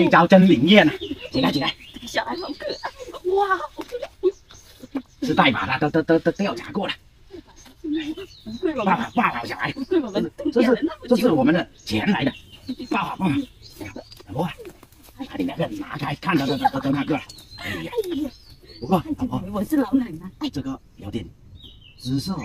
这一招真灵验啊！起来起来，这个小孩好可爱，哇！是带把的，都都都都调查过了，不会吧？抱好小孩，这是这是我们的钱来的，爸爸爸爸，老婆啊，把你两个拿开，看到的都都都那个了，哎呀，不过老婆，我是老奶奶，哎，这个有点姿色哦。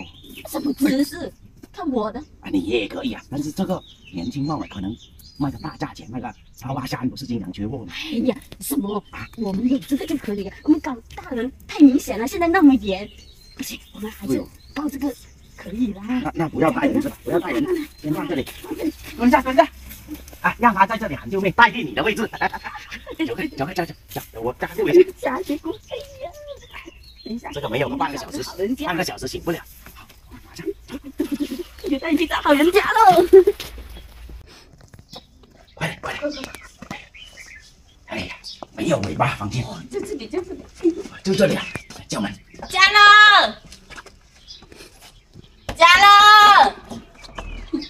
什么姿势？看我的，啊，你也可以啊，但是这个年轻貌美，可能卖个大价钱，那个桃花山不是经常缺货吗？哎呀，什么？我们有这个就可以了。我们搞大人太明显了，现在那么严，不行，我们还是搞这个可以啦。那那不要带人是吧？不要带人，先放这里，蹲下蹲下，啊，让他在这里喊救命，代替你的位置。走开走开走走走，我加救一下。下结果，哎呀，等一下，这个没有个半个小时，半个小时醒不了。好，马上你带去找好人家喽。快点快点。哎呀，没有尾巴，放心，就这里，就这里。就这里啊，叫门。家乐，家乐，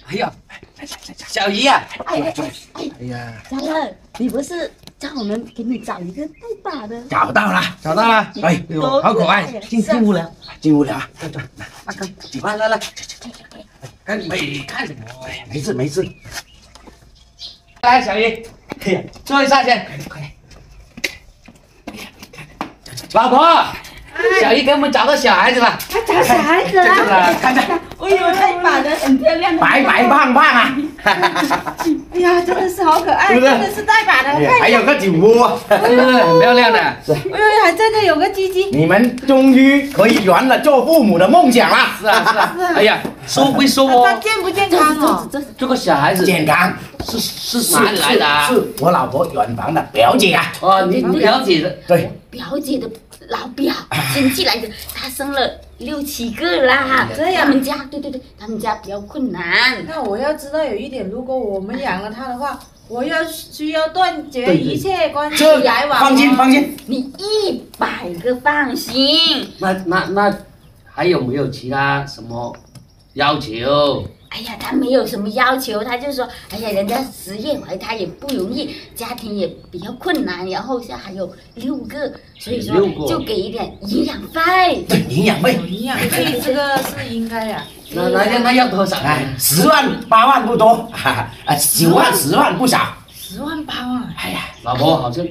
哎呀，来来来来，小姨呀、哎哎哎哎呀，家乐，你不是叫我们给你找一个带把的？找到了，找到了，哎，哎呦，好可爱，进进屋了，进屋了啊。来来，阿哥，来来来，看什么？哎，没事没事。来，小姨，哎呀，坐一下先。快点。老婆，小姨给我们找个小孩子了，他找小孩子！了，看着，哎呦，带把的很漂亮的，白白胖胖啊，哎呀，真的是好可爱，真的是带把的，哎呀看还有个酒窝。是不是很漂亮的？哎呦，还真的有个鸡鸡，你们终于可以圆了做父母的梦想了，是啊是啊，哎呀，说归说它哦，健不健康哦？这个小孩子健康。是是哪里来的是我老婆远房的表姐啊，哦，你表姐的，对，表姐的老表亲戚来的，他生了六七个啦。这样他们家对对对，他们家比较困难。那我要知道有一点，如果我们养了他的话，我要需要断绝一切关系来往。放心放。心，你一百个放心。那那那还有没有其他什么要求？哎呀，他没有什么要求，他就说，哎呀，人家十月怀胎也不容易，家庭也比较困难，然后现在还有六个，所以说就给一点营养费。对营养费，营养费这个是应该啊，那那那那要多少？啊，十万八万不多，哈哈，啊，九万十万不少，十万八万，哎呀，老婆好像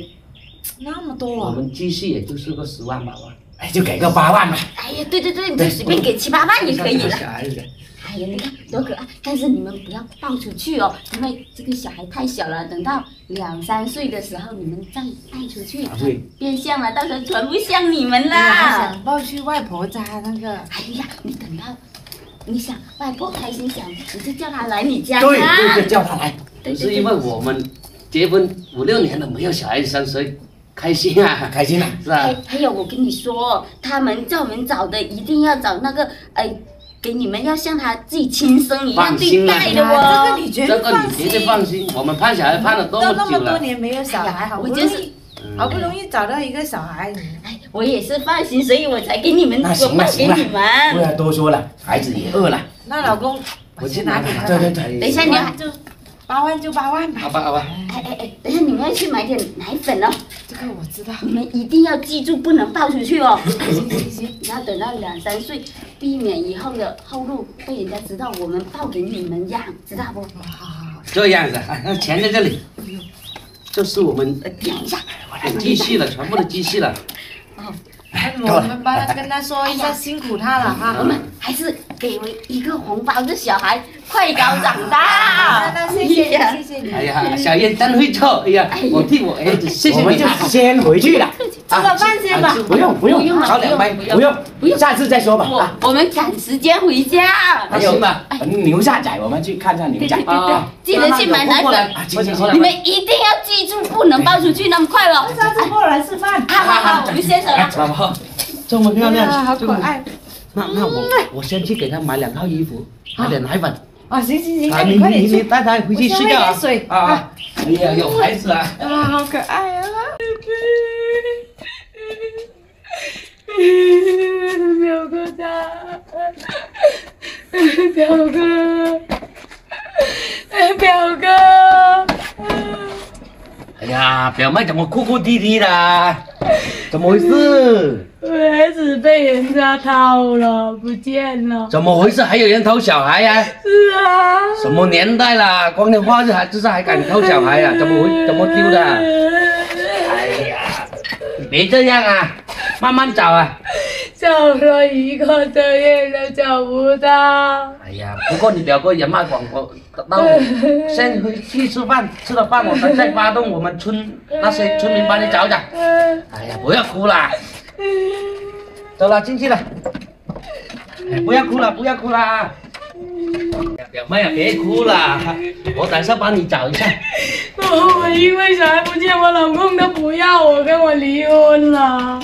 那么多啊？我啊！们积蓄也就是个十万八万，哎，就给个八万吧，哎呀，对对对，你就随便给七八万也可以了。你看多可爱！但是你们不要抱出去哦，因为这个小孩太小了，等到两三岁的时候你们再带出去，变相了，到时候全部像你们啦。想抱去外婆家那个，哎呀，你等到你想外婆开心想，你就叫她来你家对啦。对对，叫他来，是因为我们结婚五六年了，没有小孩子生，所以开心啊，开心啊，是吧还？还有，我跟你说，他们叫我们找的一定要找那个，哎，给你们要像他自己亲生一样对待的哦这个哦。你绝这个对放你绝对心。放心，我们盼小孩盼了多都那么多年没有小孩，好不容我就是易好不容易找到一个小孩，你哎，我也是放心，所以我才给你们，那我卖给你们不。要多说了，孩子也饿了，那老公，我去拿给他。对对对，等一下你要，就八万就八万吧好。吧好吧，哎哎哎，等一下你们要去买点奶粉哦，这个我知道。你们一定要记住，不能抱出去哦。行行行，你要等到两三岁，避免以后的后路被人家知道我们抱给你们养，知道不？好好好。这样子，啊那钱在这里，这是我们呃，等一下，的积蓄了，全部的积蓄了。哦，那我们帮他跟他说一下，辛苦他了哈。我们还是给我一个红包，这小孩快搞长大。那谢谢你，谢谢你。哎呀，小燕真会做，哎呀，我替我儿子谢谢我们就。先回去了，吃个饭先吧。不用不用，好两杯，不用不用，下次再说吧，我啊，我们赶时间回家。还有行吧牛下仔，我们去看下牛仔记得去买奶粉。你们一定要记住，不能抱出去那么快哦。下次过来吃饭。好好好，我们先走了。老婆，这么漂亮，好可爱。那那我我先去给他买两套衣服，买点奶粉。啊，行行行，啊，那你快点去。带他回去睡觉啊啊啊！哎呀，有孩子啊！啊，好可爱啊！没有个他，表哥，哎，表哥，哎呀，表妹怎么哭哭啼啼的？怎么回事？我儿子被人家偷了，不见了。怎么回事？还有人偷小孩呀、是啊。什么年代啦？光天化日还这是还敢偷小孩呀、怎么回？怎么丢的？哎呀，你别这样啊，慢慢找啊。找了一个多月都，找不到。哎呀，不过你表哥人脉广，我到我先回去吃饭，吃了饭我们再发动我们村那些村民帮你找找。哎呀，不要哭啦，走了进去了。哎，不要哭了，不要哭啦。哎呀表妹啊，别哭了，我等下帮你找一下。我我因为小孩不见，我老公都不要我，跟我离婚了。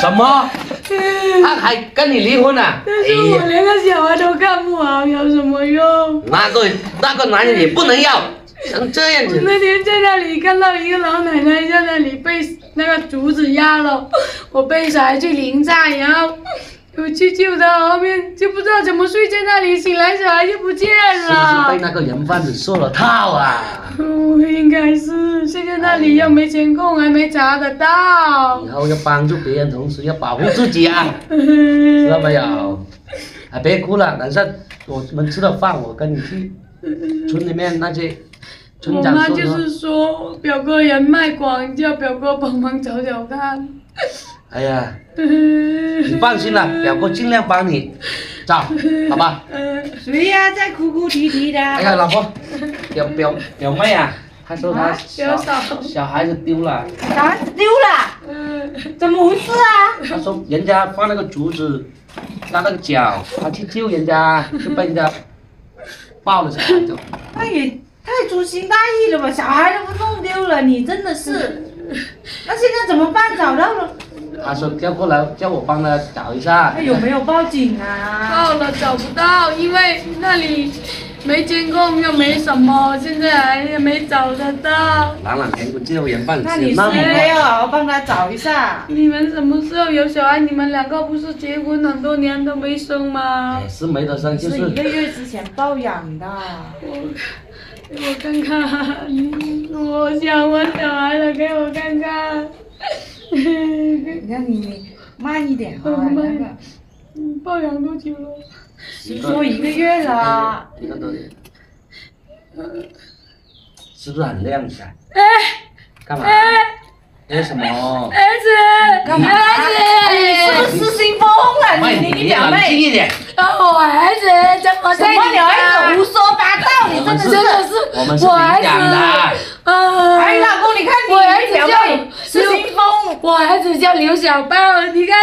什么？他还跟你离婚了、啊？但是我连个小孩都看不好，有什么用？那个那个男人也不能要，像这样我子。那天在那里看到一个老奶奶在那里被那个竹子压了，我被小孩去临债，然后我去救她，后面就不知道怎么睡在那里，醒来小孩就不见了是不是被。那个人贩子设了套啊？哦，应该是现在那里又没监控，还没查得到以。后要帮助别人，同时要保护自己啊，知道没有？啊，别哭了，等下我们吃了饭，我跟你去村里面那些村我。妈就是说表哥人脉广，叫表哥帮忙找找看。哎呀，你放心了，表哥尽量帮你 找，好吧？谁呀、在哭哭啼啼的？哎呀，老婆，表表表妹啊，她说她啊小表嫂小孩子丢了，小孩子丢了，嗯，怎么回事啊？她说人家放那个竹子，拉那个脚，她去救人家，就被人家抱了起来就。那也太粗心大意了吧！小孩都不弄丢了，你真的是。那现在怎么办？找到了，他说叫过来，叫我帮他找一下。那有没有报警啊？报了找不到，因为那里没监控又没什么，现在还没找得到。朗朗天不救人贩子那你是那么应该，要好好帮他找一下。你们什么时候有小孩？你们两个不是结婚很多年都没生吗也？是没得生，就是一个月之前抱养的。我我看看，我想我小孩了，给我看看。你看你你慢一点啊，嗯慢那个嗯抱养多久了？是说一个月了。一个多月，是不是很亮起来？哎干嘛？哎，为什么？儿子，干嘛？儿你是不，是失心疯啊？妹，你你你冷静表妹，一点。我儿子怎么在你什么女儿子胡？说八道？你真的是。真的是我们是我儿子，啊！哎，老公，你看我儿你表子失心疯。我儿子叫刘小炮，你看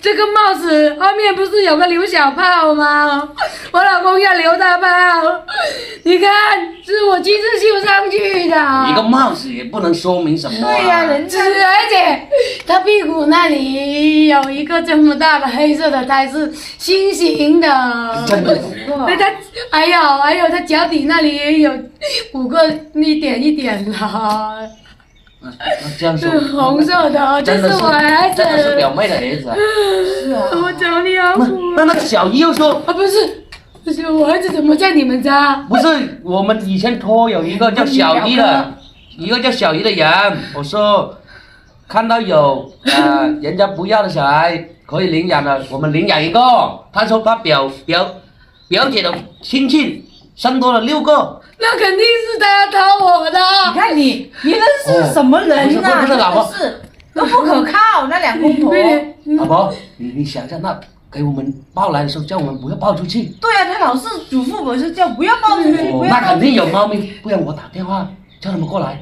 这个帽子后面不是有个刘小炮吗？我老公叫刘大炮，你看是我亲自绣上去的。一个帽子也不能说明什么、啊。对呀、人，家而且他屁股那里有一个这么大的黑色的胎是心形的。真的。那他还有还有他脚底那里也有五个一点一点的，这样说是，红色的，这是我儿子。真的是表妹的儿子啊。我找你好那苦那那个小姨又说，啊！不是，不是我儿子怎么在你们家？不是我们以前托有一个叫小姨的，一个叫小姨的人，我说看到有呃人家不要的小孩可以领养的，我们领养一个。他说他表表表姐的亲戚生多了六个，那肯定是他偷我的。你看你，你那是什么人哦不是呐、不是老婆真的是都不可靠，那两公婆。对，老婆，你你想一下那给我们抱来的时候叫我们不要抱出去，对啊，他老是嘱咐我是叫不要抱出去。那肯定有猫咪，不然我打电话叫他们过来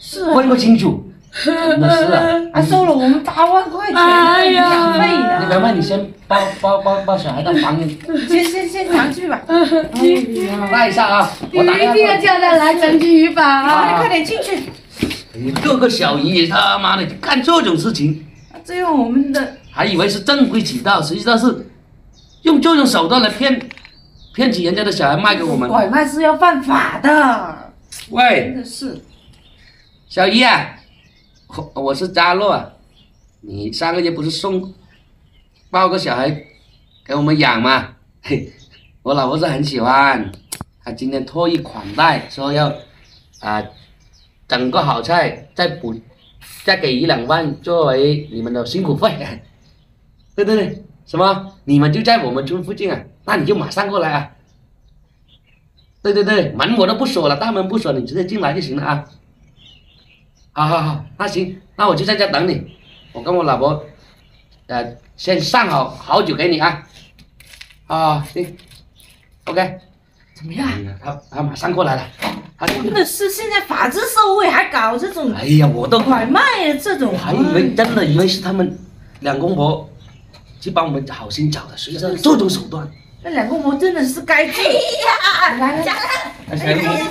是啊，问个清楚。真的是啊。还收了我们八万块钱养费呢。妹，你先抱抱抱抱小孩到房里先先先拿去吧，你带一下啊，你我打电一定要。叫他来证据语法啊！快点进去。你各个小姨他妈的干这种事情，这样我们的还以为是正规渠道，实际上是用这种手段来骗骗取人家的小孩卖给我们。拐卖是要犯法的，喂真，的是。小姨啊，我是扎洛，你上个月不是送抱个小孩给我们养吗？嘿，我老婆是很喜欢，她今天特意款待，说要啊、整个好菜，再补，再给一两万作为你们的辛苦费。对对对，什么？你们就在我们村附近啊？那你就马上过来啊！对对对，门我都不锁了，大门不锁，你直接进来就行了啊！好好好，那行，那我就在家等你，我跟我老婆，呃，先上好好酒给你啊。啊，行，OK。怎么样？他他马上过来了，他真的是现在法治社会还搞这种哎呀，我都拐卖的这种，我还以为真的以为是他们两公婆去帮我们好心找的，谁知道这种手段。那两公婆真的是该治。哎呀，讲了，哎，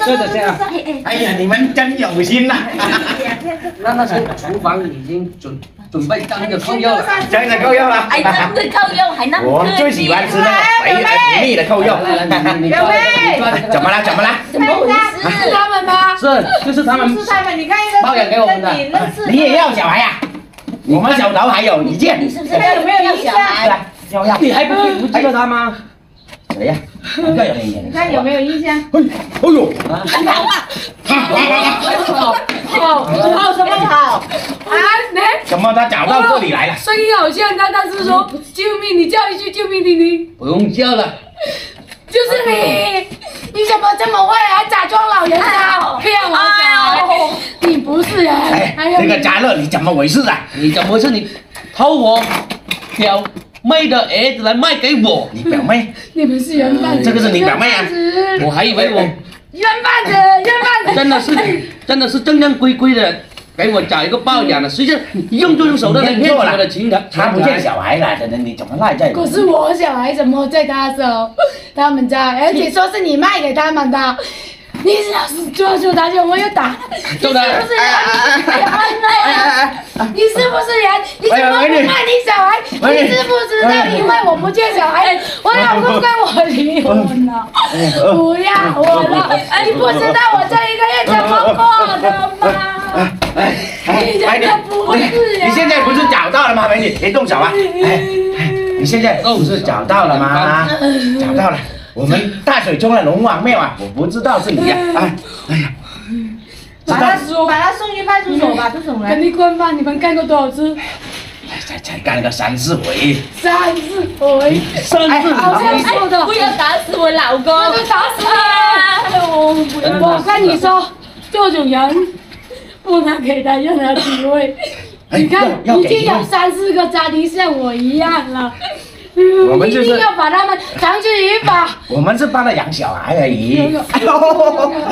对的这样。哎呀，你们真有心呐、那那是厨房已经准准备当个扣肉了。真的够用了。还真的够用，还那么我最喜欢吃那个肥而不腻的扣肉。来来，你你抓你抓这个怎么了？怎么了？怎么回事是？他们吗？是，就是他们是他们，你看一个包养给我们的你也要小孩呀、我们手头还有一件你。是不是看有没有要小孩？来，要要。你还不不记得他吗？谁呀？你看有没有印象？哎呦，啊，好什么好？啊，来，怎么他找到这里来了？声音好像他，但是说救命，你叫一句救命听听，不用叫了，就是你，你怎么这么坏，还假装老人家骗我小孩？你不是人，哎还，有这个你嘉乐你怎么回事啊？你怎么回事？你偷我表妹的儿子来卖给我，你表妹？你们是原贩子，这个是你表妹啊？我还以为我冤贩子，冤贩子，真的是 真的是正正规规的给我找一个包养的，谁知你用这种手段来骗取我的情人？他不见小孩了，真的，你怎么赖在？可是我小孩怎么在他手，他们家，而且说是你卖给他们的，你要是抓住他就我又打，你是。不是人，你是不是人？你怎么不卖你小孩？你知不知道？因为我不见小孩，我老公跟我离婚了，不要我了。你不知道我这一个月怎么过的吗？哎你真的不是人。你现在不是找到了吗？美女，别动手啊！哎，哎你现在不是找到了吗？找到了，我们大水冲了龙王庙啊！我不知道是你呀、哎，哎呀，把他把他送去派出所吧，这种跟人。你滚吧！你们干过多少次？才才干了个三四回，三四回，三次好像说的。不要打死我老公！我就打死你！我跟你说，这种人不能给他任何机会。哎你看，已经有三四个家庭像我一样了。我们就是一定要把他们绳之以法。我们是帮他养小孩而已。哎呦，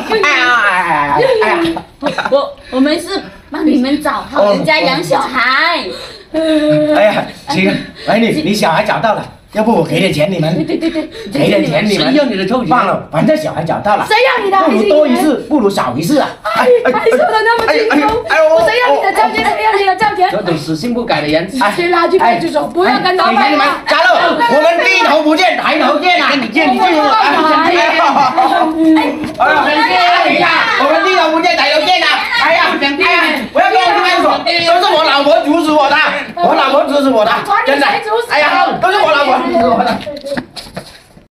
哎呀，哎呀，哎呀，我我们是帮你们找好人家养小孩。哎呀，行，美女，你小孩找到了，要不我给点钱你们，对对对，给点钱你们，谁要你的臭钱？忘了，反正小孩找到了。谁要你的不如？多一次，不如少一次啊！哎，你说的那么清楚，我谁要你的臭钱？谁要这种死性不改的人，先拉去派出所，不要跟老给钱你们板了。，加乐，我们低头不见抬头见啊！你见你见我，哎呀，哎呀，我们低头不见抬头见啊！哎呀，哎呀，我要跟你派出所，都是我老婆阻止我的，我老婆阻止我的，真的，哎呀，都是我老婆阻止我的。